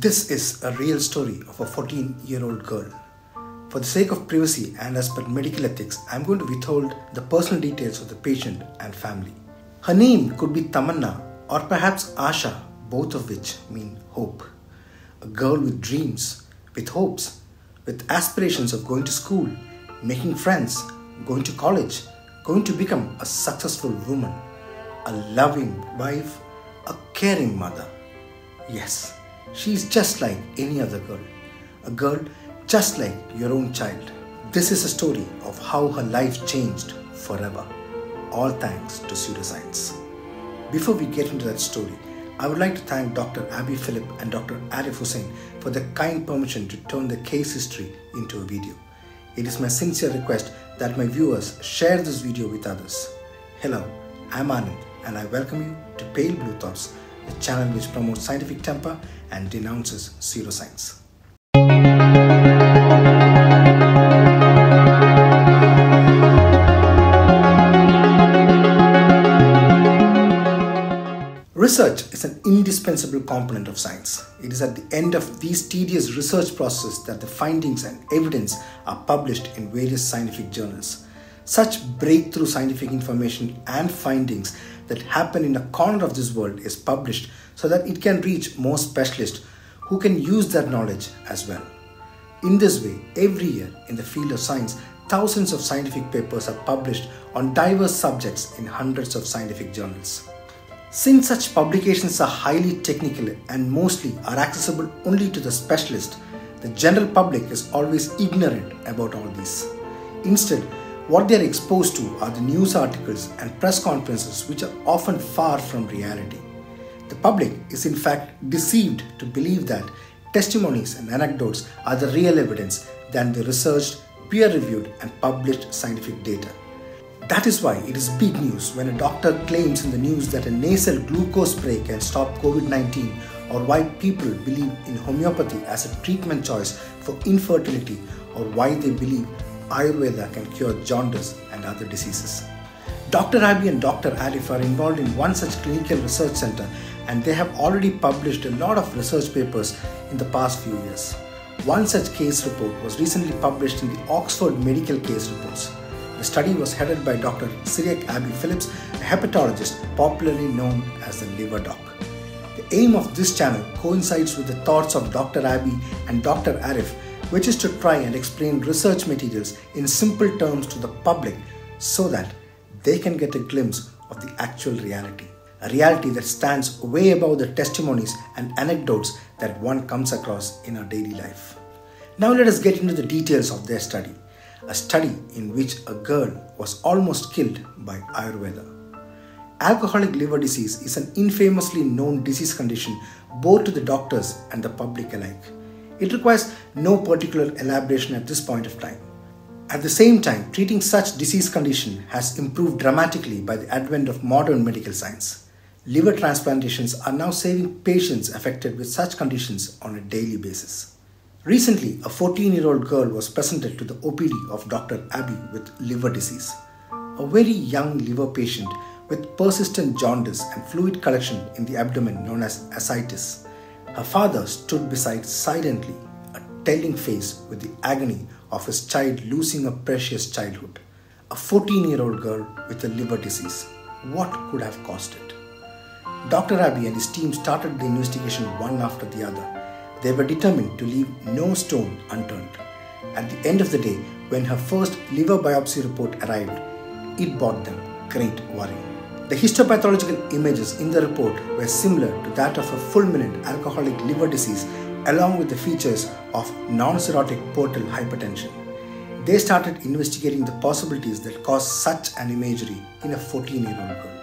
This is a real story of a 14 year old girl. For the sake of privacy and as per medical ethics, I am going to withhold the personal details of the patient and family. Her name could be Tamanna or perhaps Asha, both of which mean hope. A girl with dreams, with hopes, with aspirations of going to school, making friends, going to college, going to become a successful woman, a loving wife, a caring mother. Yes, she is just like any other girl. A girl just like your own child. This is a story of how her life changed forever. All thanks to pseudoscience. Before we get into that story, I would like to thank Dr. Abby Philip and Dr. Arif Hussain for the kind permission to turn the case history into a video. It is my sincere request that my viewers share this video with others. Hello, I'm Anand and I welcome you to Pale Blue Thoughts, a channel which promotes scientific temper and denounces pseudoscience. Research is an indispensable component of science. It is at the end of these tedious research processes that the findings and evidence are published in various scientific journals. Such breakthrough scientific information and findings that happen in a corner of this world is published so that it can reach more specialists who can use that knowledge as well. In this way, every year in the field of science, thousands of scientific papers are published on diverse subjects in hundreds of scientific journals. Since such publications are highly technical and mostly are accessible only to the specialist, the general public is always ignorant about all these. Instead, what they are exposed to are the news articles and press conferences which are often far from reality. The public is in fact deceived to believe that testimonies and anecdotes are the real evidence than the researched, peer reviewed, and published scientific data. That is why it is big news when a doctor claims in the news that a nasal glucose spray can stop COVID 19 or why people believe in homeopathy as a treatment choice for infertility or why they believe Ayurveda can cure jaundice and other diseases. Dr. Abby and Dr. Arif are involved in one such clinical research center and they have already published a lot of research papers in the past few years. One such case report was recently published in the Oxford Medical Case Reports. The study was headed by Dr. Cyriac Abby Philips, a hepatologist popularly known as the liver doc. The aim of this channel coincides with the thoughts of Dr. Abby and Dr. Arif, which is to try and explain research materials in simple terms to the public so that they can get a glimpse of the actual reality. A reality that stands way above the testimonies and anecdotes that one comes across in our daily life. Now, let us get into the details of their study a study in which a girl was almost killed by Ayurveda. Alcoholic liver disease is an infamously known disease condition both to the doctors and the public alike. It requires no particular elaboration at this point of time. At the same time, treating such disease condition has improved dramatically by the advent of modern medical science. Liver transplantations are now saving patients affected with such conditions on a daily basis. Recently, a 14 year old girl was presented to the OPD of Dr. Abby with liver disease. A very young liver patient with persistent jaundice and fluid collection in the abdomen known as ascites. Her father stood beside silently, a telling face with the agony of his child losing a precious childhood. A 14 year old girl with a liver disease. What could have caused it? Dr. Abby and his team started the investigation one after the other. They were determined to leave no stone unturned. At the end of the day, when her first liver biopsy report arrived, it brought them great worry. The histopathological images in the report were similar to that of a fulminant alcoholic liver disease, along with the features of non cirrhotic portal hypertension. They started investigating the possibilities that caused such an imagery in a 14 year old girl.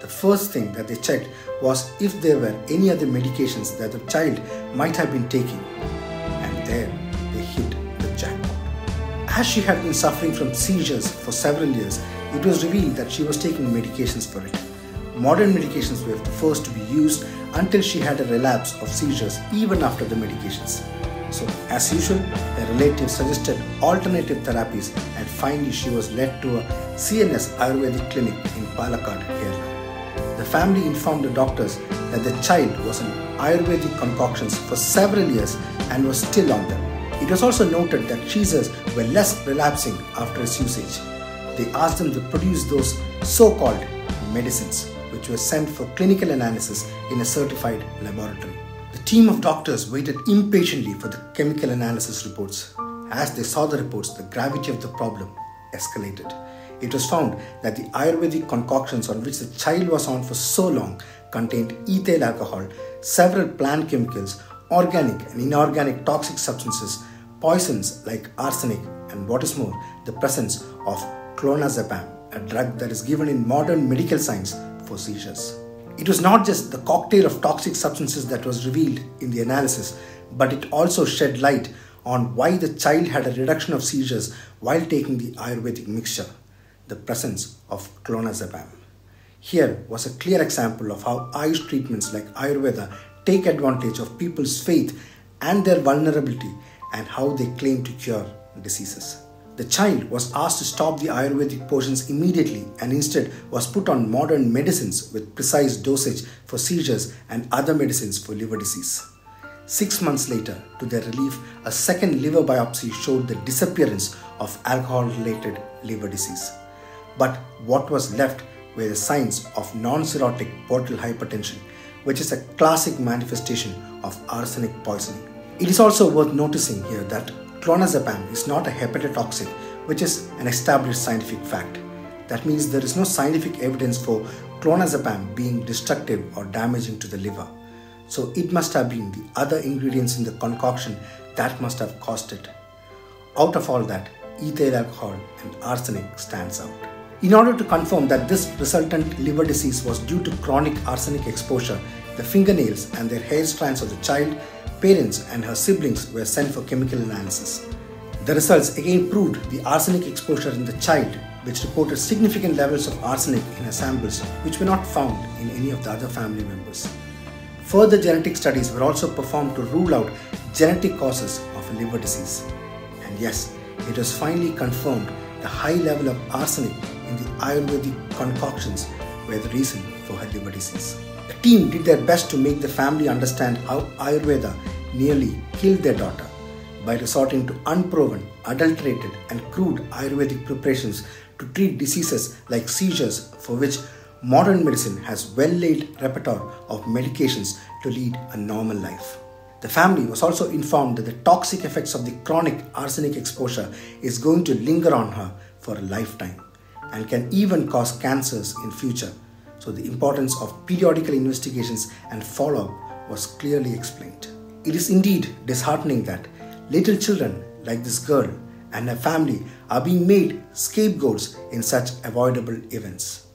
The first thing that they checked was if there were any other medications that the child might have been taking. And there they hit the jackpot. As she had been suffering from seizures for several years, it was revealed that she was taking medications for it. Modern medications were the first to be used until she had a relapse of seizures even after the medications. So, as usual, her relatives suggested alternative therapies and finally she was led to a CNS Ayurvedic clinic in Palakkad, Kerala. The family informed the doctors that the child was on Ayurvedic concoctions for several years and was still on them. It was also noted that seizures were less relapsing after its usage. They asked them to produce those so called medicines, which were sent for clinical analysis in a certified laboratory. The team of doctors waited impatiently for the chemical analysis reports. As they saw the reports, the gravity of the problem escalated. It was found that the Ayurvedic concoctions on which the child was on for so long contained ethyl alcohol, several plant chemicals, organic and inorganic toxic substances, poisons like arsenic, and what is more, the presence of clonazepam, a drug that is given in modern medical science for seizures. It was not just the cocktail of toxic substances that was revealed in the analysis, but it also shed light on why the child had a reduction of seizures while taking the Ayurvedic mixture, the presence of clonazepam. Here was a clear example of how Ayush treatments like Ayurveda take advantage of people's faith and their vulnerability and how they claim to cure diseases. The child was asked to stop the Ayurvedic potions immediately and instead was put on modern medicines with precise dosage for seizures and other medicines for liver disease. Six months later, to their relief, a second liver biopsy showed the disappearance of alcohol related liver disease. But what was left were the signs of non cirrhotic portal hypertension, which is a classic manifestation of arsenic poisoning. It is also worth noticing here that clonazepam is not a hepatotoxic, which is an established scientific fact. That means there is no scientific evidence for clonazepam being destructive or damaging to the liver. So it must have been the other ingredients in the concoction that must have caused it. Out of all that, ethyl alcohol and arsenic stands out. In order to confirm that this resultant liver disease was due to chronic arsenic exposure, the fingernails and their hair strands of the child parents and her siblings were sent for chemical analysis. The results again proved the arsenic exposure in the child, which reported significant levels of arsenic in her samples, which were not found in any of the other family members. Further genetic studies were also performed to rule out genetic causes of liver disease. And yes, it was finally confirmed the high level of arsenic in the Ayurvedic concoctions were the reason for her liver disease The team did their best to make the family understand how Ayurveda nearly killed their daughter. By resorting to unproven, adulterated, and crude Ayurvedic preparations to treat diseases like seizures, for which modern medicine has well-laid repertoire of medications to lead a normal life. The family was also informed that the toxic effects of the chronic arsenic exposure is going to linger on her for a lifetime and can even cause cancers in future so the importance of periodical investigations and follow up was clearly explained. It is indeed disheartening that little children like this girl and her family are being made scapegoats in such avoidable events.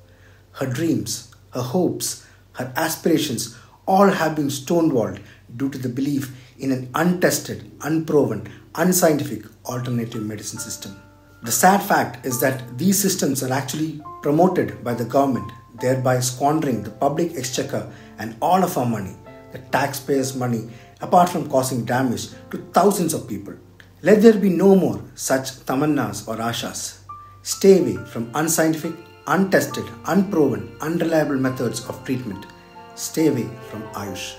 Her dreams, her hopes, her aspirations all have been stonewalled due to the belief in an untested, unproven, unscientific alternative medicine system. The sad fact is that these systems are actually promoted by the government thereby squandering the public exchequer and all of our money, the taxpayers' money, apart from causing damage to thousands of people. Let there be no more such tamannas or ashas. Stay away from unscientific, untested, unproven, unreliable methods of treatment. Stay away from Ayush.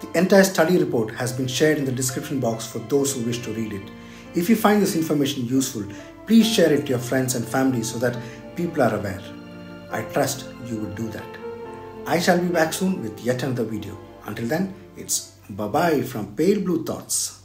The entire study report has been shared in the description box for those who wish to read it. If you find this information useful, please share it to your friends and family so that people are aware. I trust you will do that. I shall be back soon with yet another video. Until then, it's bye bye from Pale Blue Thoughts.